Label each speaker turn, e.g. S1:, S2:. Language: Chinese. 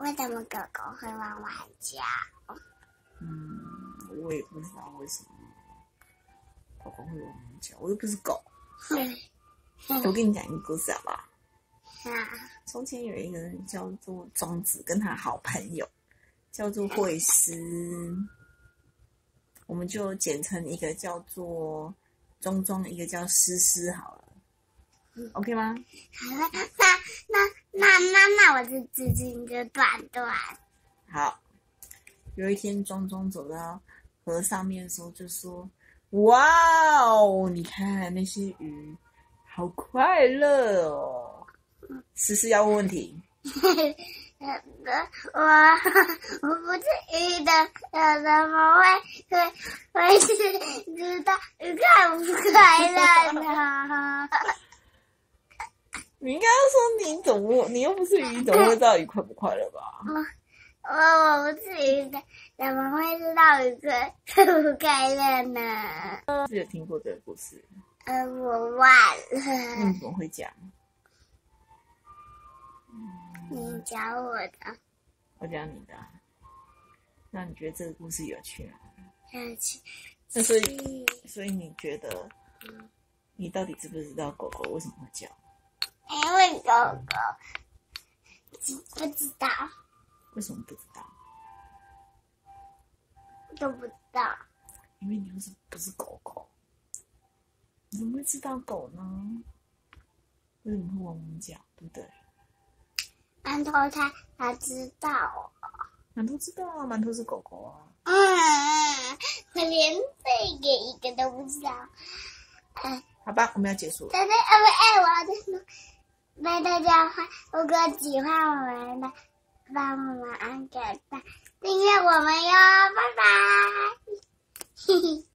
S1: 为什么狗狗会汪汪叫？
S2: 嗯，我也不知道为什么狗狗会汪汪叫，我又不是狗。我跟你讲一个故事好不好？
S1: 啊，
S2: 从前有一个人叫做庄子，跟他好朋友叫做惠施，我们就简称一个叫做庄庄，一个叫思思好了。OK 吗？
S1: 好了，那那那我就自己一个短短。
S2: 好，有一天庄庄走到河上面的时候，就说：“哇哦，你看那些鱼，好快乐哦！”思思要问问题，
S1: 我我不是鱼的，有怎么会会会是知道鱼快不快乐呢？
S2: 你应该要说你怎么，你又不是鱼，你怎么会知道鱼快不快乐吧？
S1: 我我不是鱼的，怎么会知道鱼快快不快乐呢？
S2: 是有听过这个故事，
S1: 呃，我忘了，
S2: 那你怎么会讲？
S1: 你教我的，
S2: 我讲你的啊，那你觉得这个故事有趣吗？
S1: 有趣
S2: 那所以，所以你觉得，你到底知不知道狗狗为什么会叫？
S1: 因为狗狗知不知道
S2: 为什么不知道？
S1: 都不知道，
S2: 因为你又是不是狗狗，你怎么会知道狗呢？为什么会汪汪叫？对不对？
S1: 馒头他他知道，
S2: 馒头知道啊，馒头是狗狗啊。
S1: 嗯，我连这个一个都不知道。哎，
S2: 好吧，我们要结束了。
S1: 对对，啊不，哎，我要再说，那大家欢，如果喜欢我们的，帮我们按个赞，订阅我们哟，拜拜，嘿嘿。